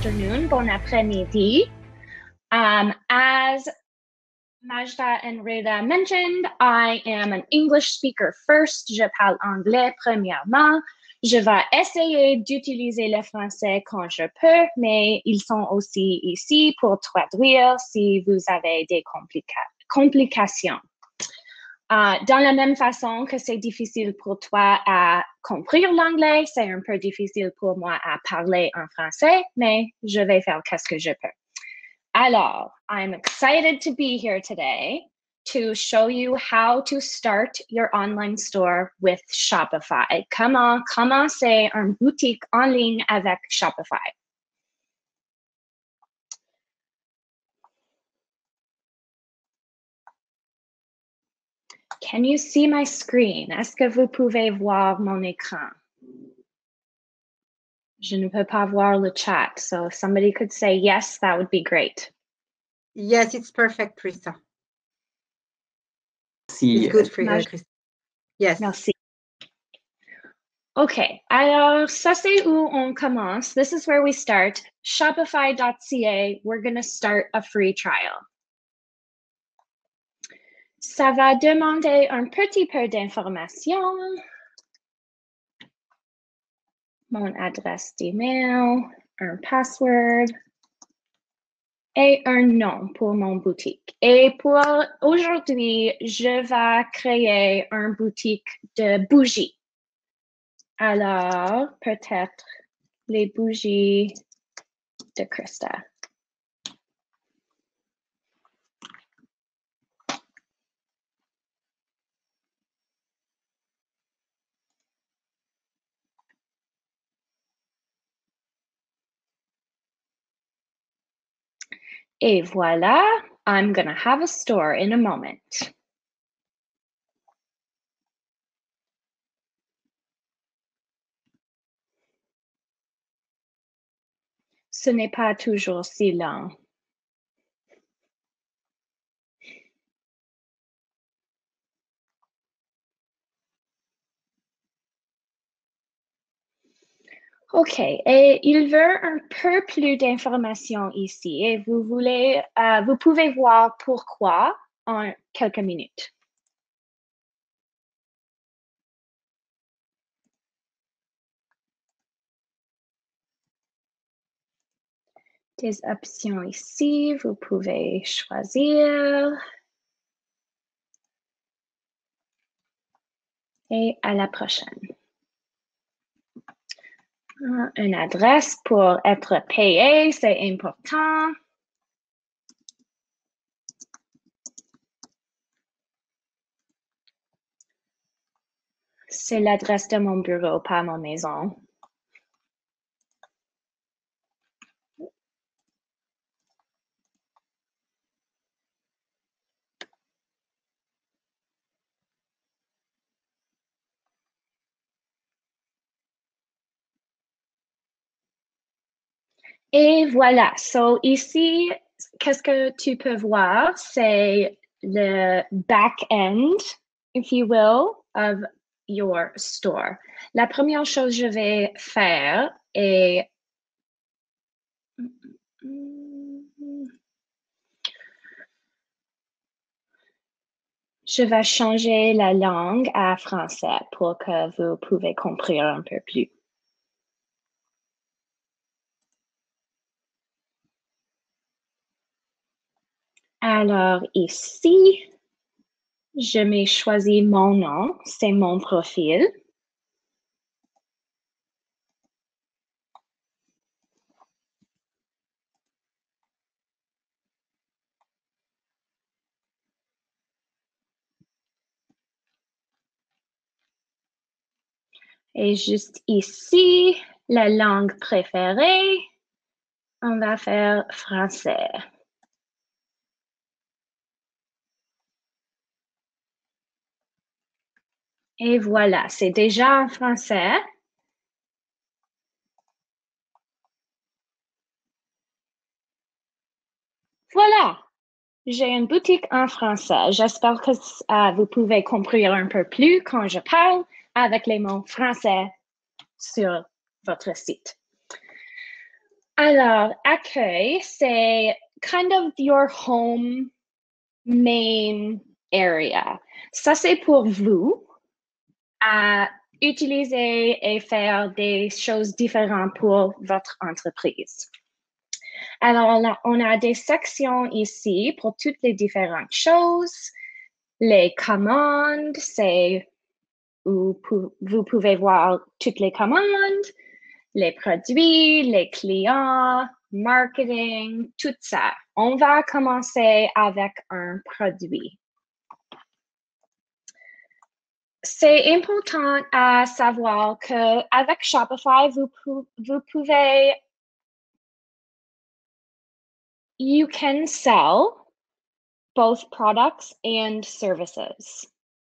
afternoon, bon après-midi. Um, as Majda and Reda mentioned, I am an English speaker first. Je parle anglais premièrement. Je vais essayer d'utiliser le français quand je peux, mais ils sont aussi ici pour traduire si vous avez des complications. Uh, dans la même façon que c'est difficile pour toi à comprendre l'anglais, c'est un peu difficile pour moi à parler en français, mais je vais faire ce que je peux. Alors, I'm excited to be here today to show you how to start your online store with Shopify. Comment commencer une boutique en ligne avec Shopify? Can you see my screen? Est-ce que vous pouvez voir mon écran? Je ne peux pas voir le chat, so if somebody could say yes, that would be great. Yes, it's perfect, Krista. Si, It's good for you, Krista. Yes. Merci. OK, alors ça c'est où on commence. This is where we start. Shopify.ca, we're going to start a free trial. Ça va demander un petit peu d'informations. Mon adresse d'email, un password et un nom pour mon boutique. Et pour aujourd'hui, je vais créer une boutique de bougies. Alors, peut-être les bougies de Krista. Et voilà, I'm going to have a store in a moment. Ce n'est pas toujours si lent. OK, et il veut un peu plus d'informations ici et vous voulez, euh, vous pouvez voir pourquoi en quelques minutes. Des options ici, vous pouvez choisir. Et à la prochaine. Une adresse pour être payé, c'est important. C'est l'adresse de mon bureau, pas ma maison. Et voilà, so ici, qu'est-ce que tu peux voir? C'est le back-end, if you will, of your store. La première chose que je vais faire est je vais changer la langue à français pour que vous pouvez comprendre un peu plus. Alors ici, je m'ai choisi mon nom, c'est mon profil. Et juste ici, la langue préférée, on va faire français. Et voilà, c'est déjà en français. Voilà, j'ai une boutique en français. J'espère que euh, vous pouvez comprendre un peu plus quand je parle avec les mots français sur votre site. Alors, accueil, c'est kind of your home main area. Ça, c'est pour vous à utiliser et faire des choses différentes pour votre entreprise. Alors, on a, des sections ici pour toutes les différentes choses. Les commandes, c'est où vous pouvez voir toutes les commandes, les produits, les clients, marketing, tout ça. On va commencer avec un produit. C'est important à savoir que avec Shopify, vous, vous pouvez you can sell both products and services,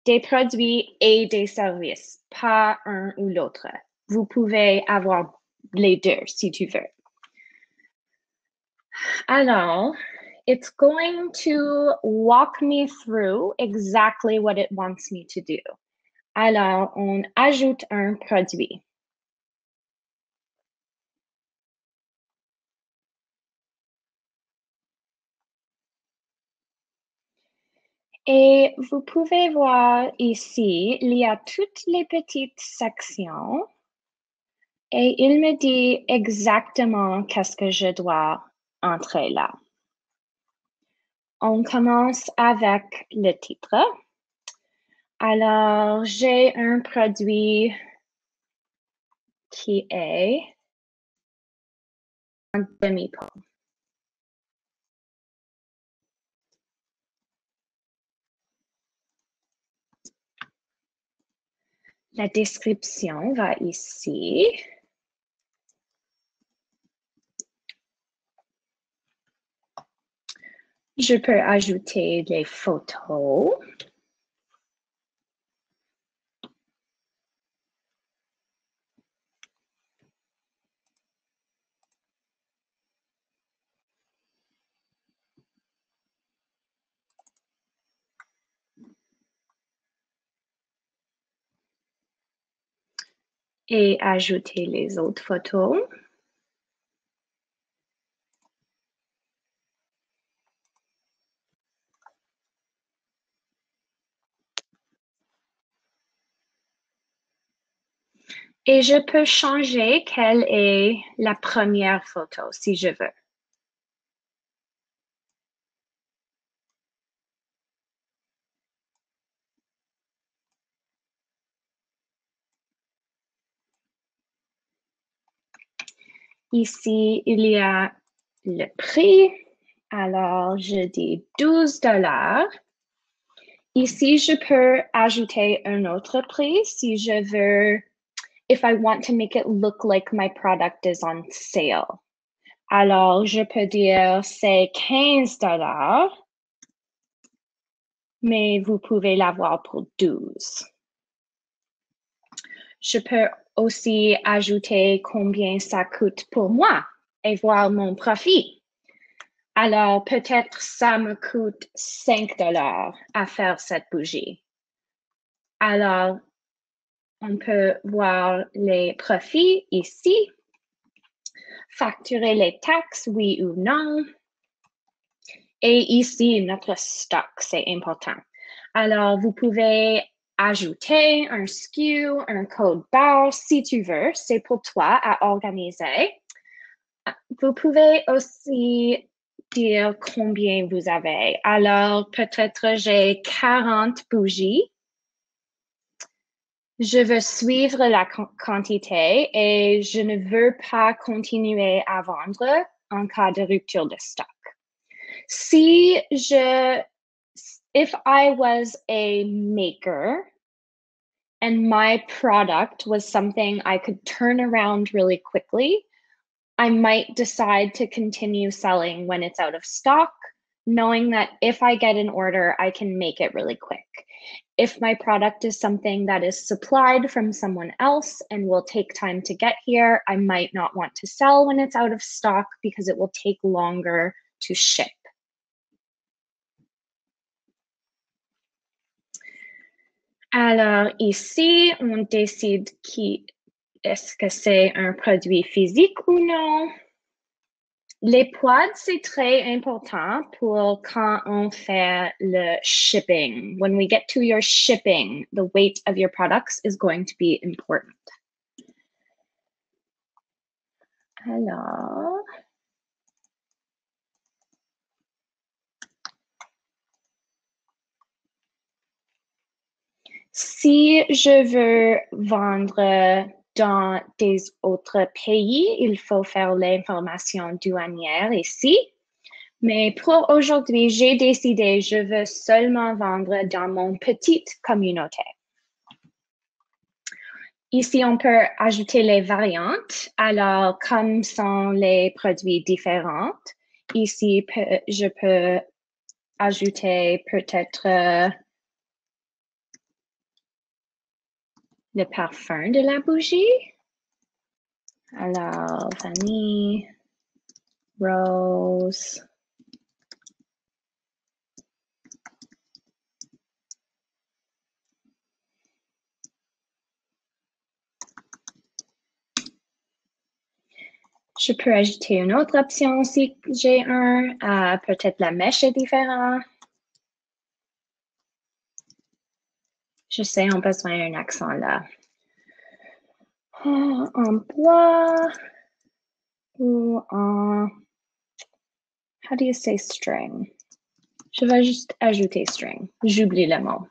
des produits et des services, pas un ou l'autre. Vous pouvez avoir les deux si tu veux. Alors, it's going to walk me through exactly what it wants me to do. Alors, on ajoute un produit. Et vous pouvez voir ici, il y a toutes les petites sections et il me dit exactement qu'est-ce que je dois entrer là. On commence avec le titre. Alors, j'ai un produit qui est un demi-pot. La description va ici. Je peux ajouter les photos. Et ajouter les autres photos. Et je peux changer quelle est la première photo si je veux. Ici, il y a le prix. Alors, je dis 12 dollars. Ici, je peux ajouter un autre prix si je veux, if I want to make it look like my product is on sale. Alors, je peux dire c'est 15 dollars, mais vous pouvez l'avoir pour 12. Je peux aussi ajouter combien ça coûte pour moi et voir mon profit. Alors, peut-être ça me coûte 5 dollars à faire cette bougie. Alors, on peut voir les profits ici. Facturer les taxes, oui ou non. Et ici, notre stock, c'est important. Alors, vous pouvez ajouter un SKU, un code barre, si tu veux, c'est pour toi à organiser. Vous pouvez aussi dire combien vous avez. Alors, peut-être j'ai 40 bougies. Je veux suivre la quantité et je ne veux pas continuer à vendre en cas de rupture de stock. Si je if I was a maker and my product was something I could turn around really quickly, I might decide to continue selling when it's out of stock, knowing that if I get an order, I can make it really quick. If my product is something that is supplied from someone else and will take time to get here, I might not want to sell when it's out of stock because it will take longer to ship. Alors ici, on décide qui est-ce que c'est un produit physique ou non. les poids, c'est très important pour quand on fait le shipping. When we get to your shipping, the weight of your products is going to be important. Alors, si je veux vendre dans des autres pays, il faut faire l'information douanière ici. Mais pour aujourd'hui, j'ai décidé, je veux seulement vendre dans mon petite communauté. Ici, on peut ajouter les variantes. Alors, comme sont les produits différents, ici, je peux ajouter peut-être le parfum de la bougie. Alors, vanille, rose. Je peux ajouter une autre option si j'ai un. Euh, peut-être la mèche est différente. Je sais, on a besoin d'un accent là. Ah, en bois ou en. How do you say string? Je vais juste ajouter string. J'oublie le mot.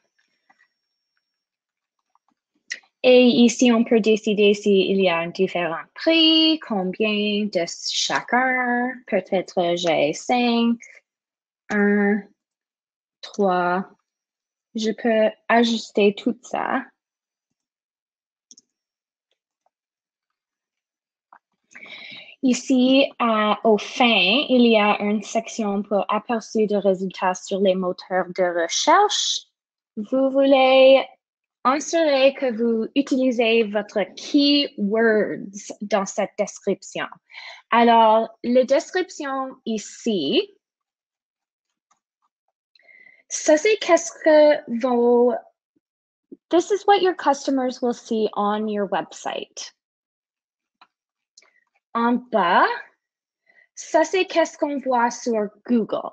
Et ici, on peut décider s'il y a un différent prix, combien de chacun. Peut-être j'ai 5, 1, 3, je peux ajuster tout ça. Ici, au fin, il y a une section pour aperçu de résultats sur les moteurs de recherche. Vous voulez assurer que vous utilisez votre keywords dans cette description. Alors, la description ici, c'est qu'est-ce que vos. This is what your customers will see on your website. En bas, ça, c'est qu'est-ce qu'on voit sur Google.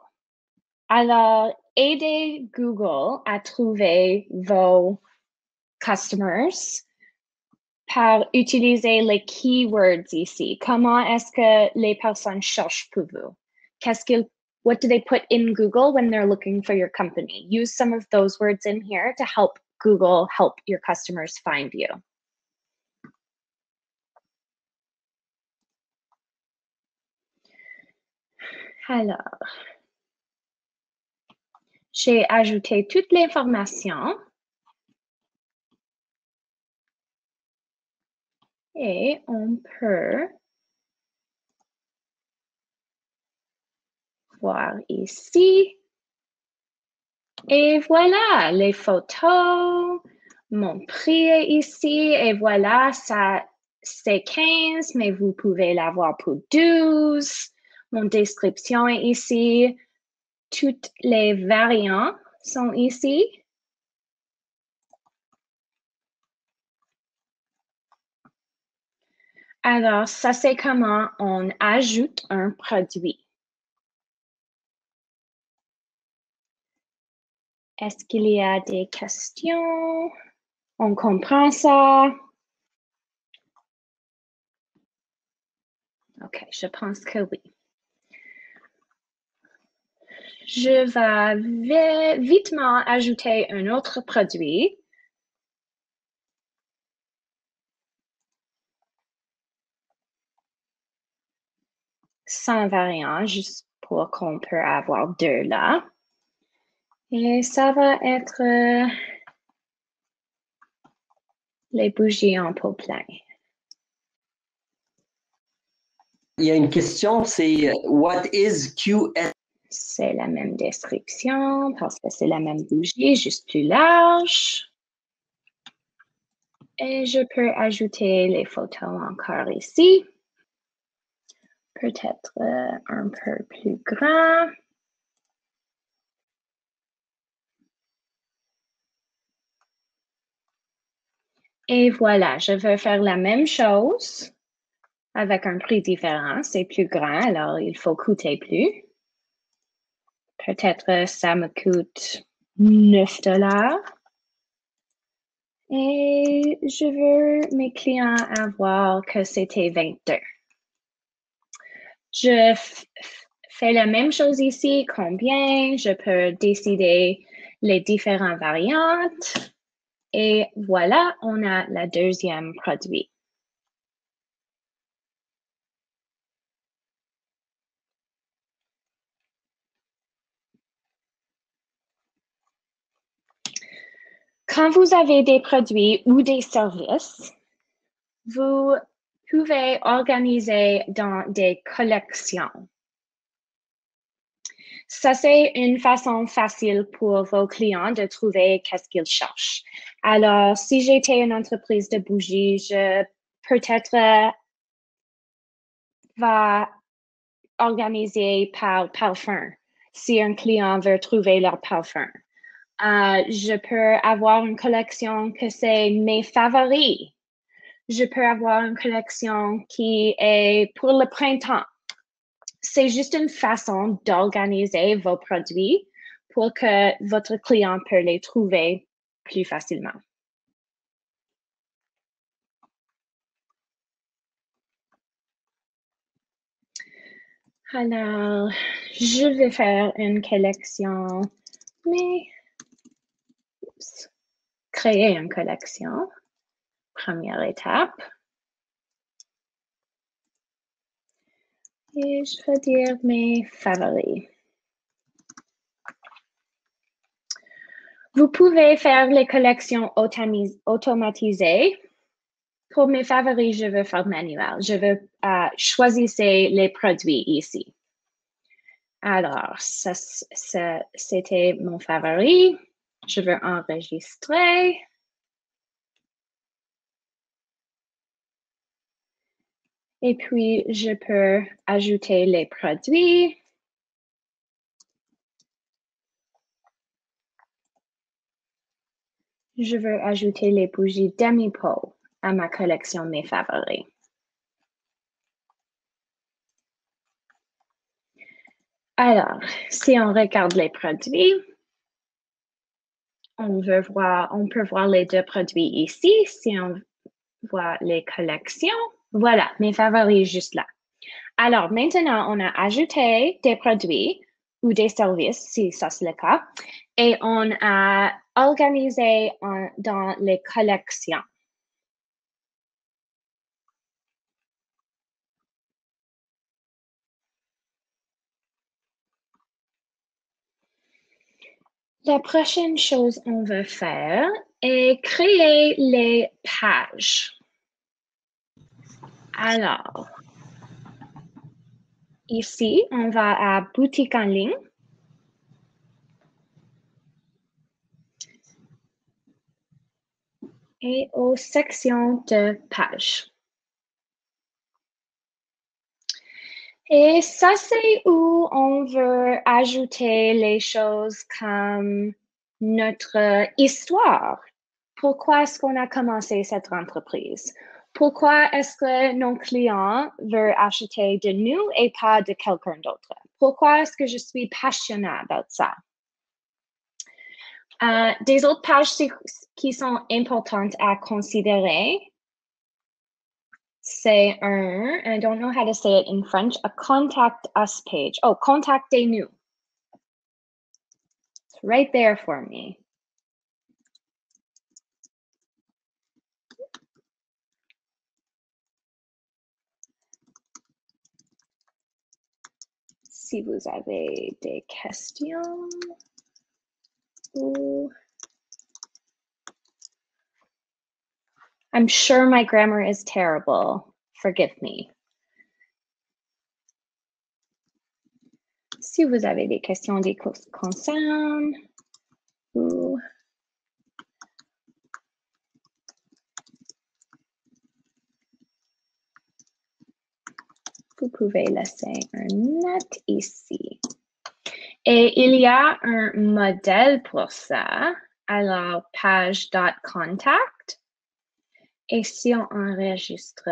Alors, uh, aidez Google à trouver vos customers par utiliser les keywords ici. Comment est-ce que les personnes cherchent pour vous? Qu'est-ce qu'ils what do they put in Google when they're looking for your company? Use some of those words in here to help Google help your customers find you. Alors, j'ai ajouté toute l'information. Et on peut voir ici. Et voilà, les photos, mon prix est ici. Et voilà, ça, c'est 15, mais vous pouvez l'avoir pour 12. Mon description est ici. Toutes les variants sont ici. Alors, ça, c'est comment on ajoute un produit. Est-ce qu'il y a des questions? On comprend ça? OK, je pense que oui. Je vais vitement ajouter un autre produit. Sans variant, juste pour qu'on peut avoir deux là. Et ça va être euh, les bougies en pot plein. Il y a une question, c'est euh, What is QS? C'est la même description parce que c'est la même bougie, juste plus large. Et je peux ajouter les photos encore ici. Peut-être euh, un peu plus grand. Et voilà, je vais faire la même chose avec un prix différent. C'est plus grand, alors il faut coûter plus. Peut-être ça me coûte 9 dollars. Et je veux mes clients avoir que c'était 22. Je fais la même chose ici, combien, je peux décider les différentes variantes. Et voilà, on a le deuxième produit. Quand vous avez des produits ou des services, vous pouvez organiser dans des collections. Ça, c'est une façon facile pour vos clients de trouver qu'est-ce qu'ils cherchent. Alors, si j'étais une entreprise de bougies, je peut-être va organiser par parfum si un client veut trouver leur parfum. Euh, je peux avoir une collection que c'est mes favoris. Je peux avoir une collection qui est pour le printemps. C'est juste une façon d'organiser vos produits pour que votre client peut les trouver plus facilement. Alors, je vais faire une collection, mais créer une collection. Première étape. Et je vais dire mes favoris. Vous pouvez faire les collections automatisées. Pour mes favoris, je veux faire manuel. Je veux euh, choisir les produits ici. Alors, ça, c'était mon favori. Je veux enregistrer. Et puis, je peux ajouter les produits. Je veux ajouter les bougies demi-pot à ma collection Mes favoris. Alors, si on regarde les produits, on veut voir, on peut voir les deux produits ici. Si on voit les collections, voilà, mes favoris juste là. Alors, maintenant, on a ajouté des produits ou des services, si ça c'est le cas, et on a organisé dans les collections. La prochaine chose qu'on veut faire est créer les pages. Alors, ici, on va à boutique en ligne. Et aux sections de pages. Et ça, c'est où on veut ajouter les choses comme notre histoire. Pourquoi est-ce qu'on a commencé cette entreprise? Pourquoi est-ce que nos clients veulent acheter de nous et pas de quelqu'un d'autre? Pourquoi est-ce que je suis passionnée de ça? Euh, des autres pages qui sont importantes à considérer say un, I don't know how to say it in French, a contact us page. Oh, contactez-nous. It's right there for me. Si vous avez des questions I'm sure my grammar is terrible. Forgive me. Si vous avez des questions des concernent vous pouvez laisser un note ici. Et il y a un modèle pour ça. Alors, page.contact. Et si on enregistre,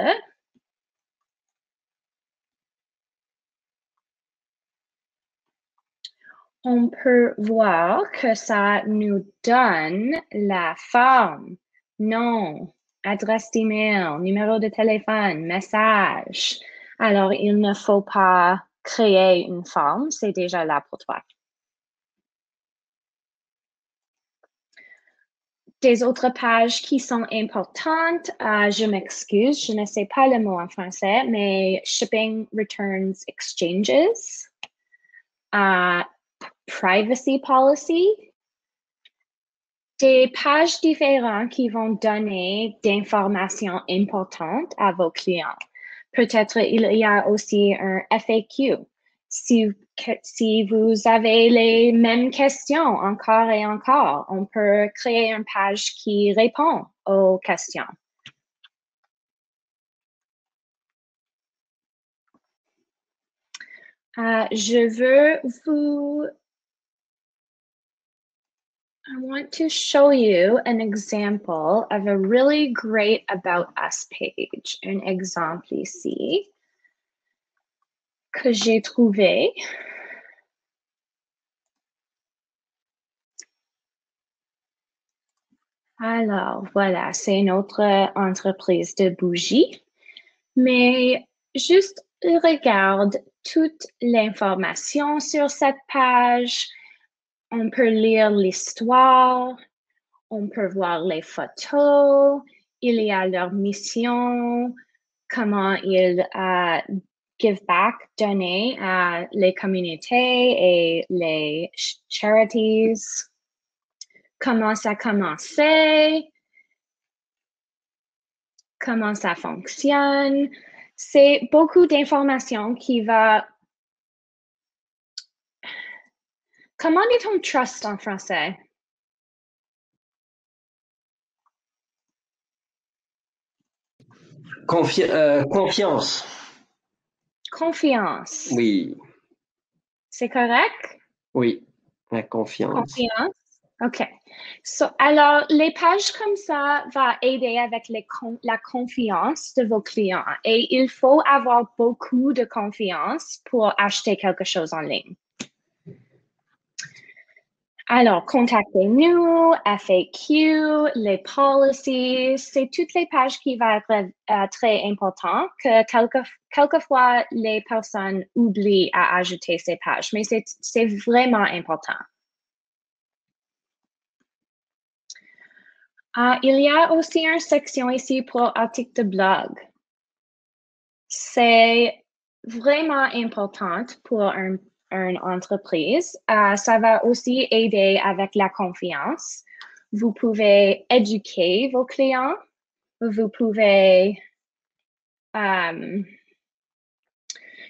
on peut voir que ça nous donne la forme, nom, adresse d'email, numéro de téléphone, message, alors, il ne faut pas créer une forme, c'est déjà là pour toi. Des autres pages qui sont importantes, euh, je m'excuse, je ne sais pas le mot en français, mais shipping returns exchanges, uh, privacy policy, des pages différentes qui vont donner d'informations importantes à vos clients. Peut-être il y a aussi un FAQ. Si, vous avez les mêmes questions encore et encore, on peut créer une page qui répond aux questions. Euh, je veux vous I want to show you an example of a really great About Us page. Un exemple ici que j'ai trouvé. Alors, voilà, c'est notre entreprise de bougies. Mais juste regarde toute l'information sur cette page on peut lire l'histoire, on peut voir les photos, il y a leur mission, comment ils uh, give back, donner à les communautés et les charities, comment ça a commencé, comment ça fonctionne? C'est beaucoup d'informations qui va Comment dit-on trust en français? Euh, confiance. Confiance. Oui. C'est correct? Oui, la confiance. Confiance? OK. So, alors, les pages comme ça vont aider avec les la confiance de vos clients et il faut avoir beaucoup de confiance pour acheter quelque chose en ligne. Alors, contactez-nous, FAQ, les policies, c'est toutes les pages qui vont être euh, très importantes que quelquefois les personnes oublient à ajouter ces pages, mais c'est vraiment important. Uh, il y a aussi une section ici pour articles de blog. C'est vraiment important pour un une entreprise. Euh, ça va aussi aider avec la confiance. Vous pouvez éduquer vos clients. Vous pouvez um,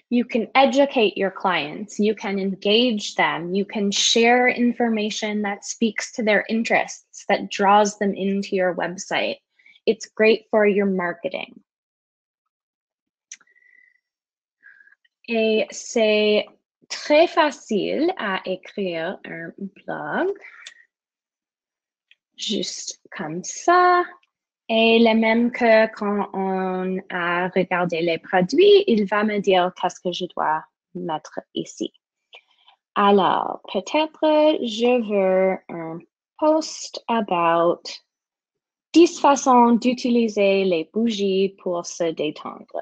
you can educate your clients, you can engage them, you can share information that speaks to their interests, that draws them into your website. It's great for your marketing. Et c'est très facile à écrire un blog. Juste comme ça. Et le même que quand on a regardé les produits, il va me dire qu'est-ce que je dois mettre ici. Alors, peut-être je veux un post about 10 façons d'utiliser les bougies pour se détendre.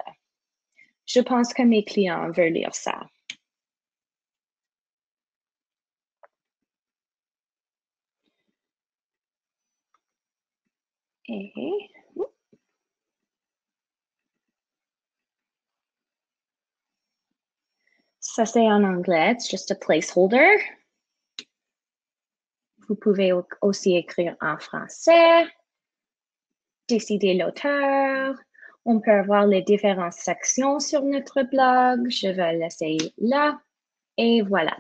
Je pense que mes clients veulent lire ça. Et ça c'est en anglais, it's just a placeholder. Vous pouvez aussi écrire en français, décider l'auteur. On peut avoir les différentes sections sur notre blog. Je vais laisser là. Et voilà.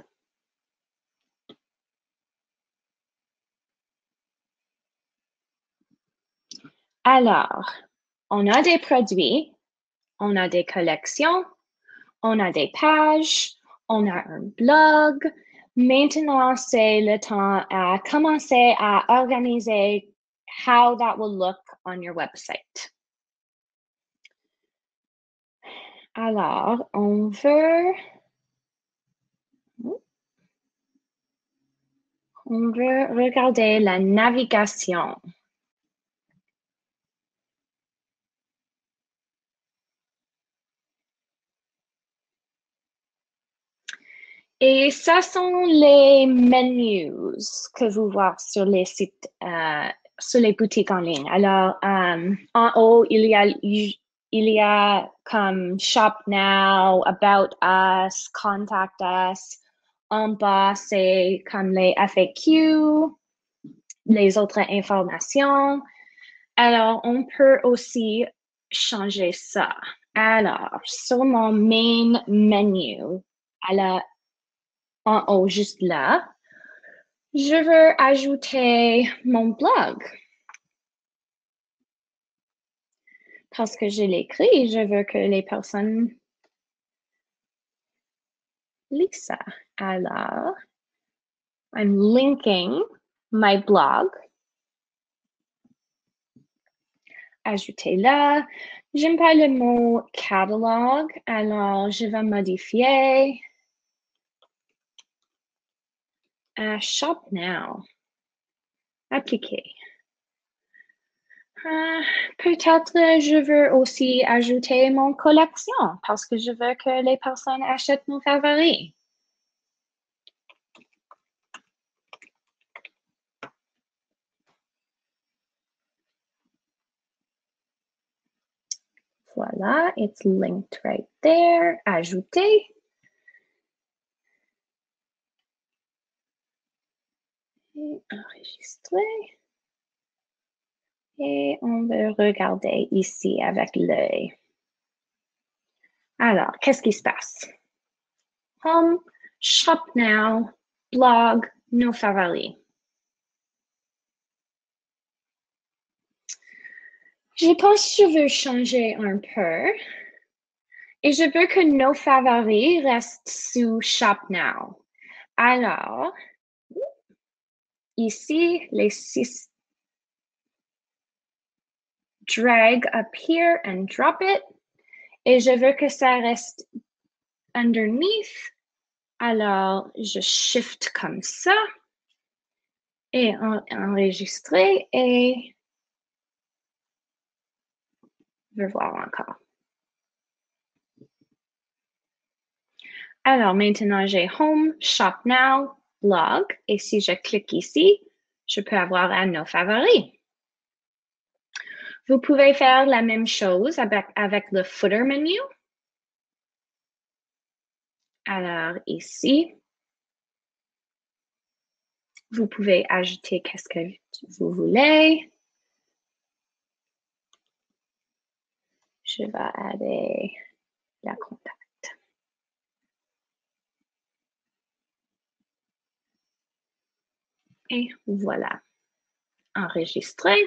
Alors, on a des produits, on a des collections, on a des pages, on a un blog. Maintenant, c'est le temps à commencer à organiser how that will look on your website. Alors, on veut on veut regarder la navigation. Et ça sont les menus que vous voyez sur les sites, euh, sur les boutiques en ligne. Alors, euh, en haut, il y a, il y a comme Shop Now, About Us, Contact Us. En bas, c'est comme les FAQ, les autres informations. Alors, on peut aussi changer ça. Alors, sur mon main menu, à en haut, juste là, je veux ajouter mon blog. Parce que je l'écris, je veux que les personnes lisent ça. Alors, I'm linking my blog. Ajouter là. J'aime pas le mot catalogue, alors je vais modifier. Uh, shop now. Appliquer. Uh, Peut-être je veux aussi ajouter mon collection parce que je veux que les personnes achètent mon favoris. Voilà, it's linked right there. Ajouter. Et enregistrer. Et on va regarder ici avec l'œil. Alors, qu'est-ce qui se passe? Home, Shop Now, Blog, Nos favoris. Je pense que je veux changer un peu. Et je veux que nos favoris restent sous Shop Now. Alors, ici, les six drag up here and drop it. Et je veux que ça reste underneath. Alors, je shift comme ça. Et en, enregistrer et je vais voir encore. Alors, maintenant, j'ai Home, Shop Now, Blog. Et si je clique ici, je peux avoir un nos favoris. Vous pouvez faire la même chose avec, le footer menu. Alors ici, vous pouvez ajouter qu'est-ce que vous voulez. Je vais aller la contact. Et voilà. Enregistrer.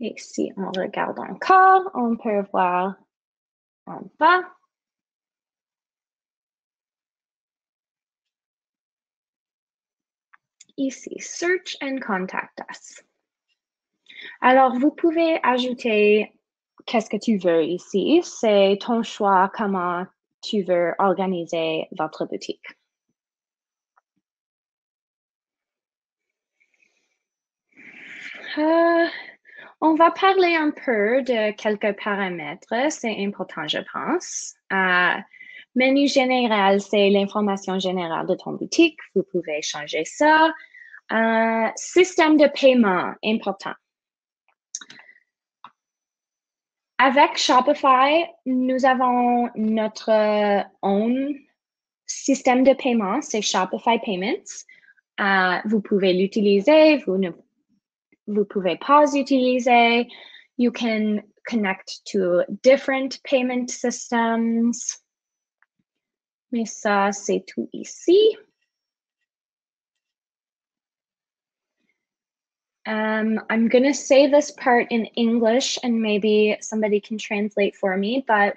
Et si on regarde encore, on peut voir en bas. Ici, Search and Contact Us. Alors, vous pouvez ajouter qu'est-ce que tu veux ici? C'est ton choix comment tu veux organiser votre boutique. Euh, on va parler un peu de quelques paramètres. C'est important, je pense. Euh, menu général, c'est l'information générale de ton boutique. Vous pouvez changer ça. Euh, système de paiement, important. Avec Shopify, nous avons notre own système de paiement, c'est Shopify Payments. Euh, vous pouvez l'utiliser, vous ne vous pouvez pas utiliser. You can connect to different payment systems. Mais ça, c'est tout ici. Um, I'm going to say this part in English and maybe somebody can translate for me, but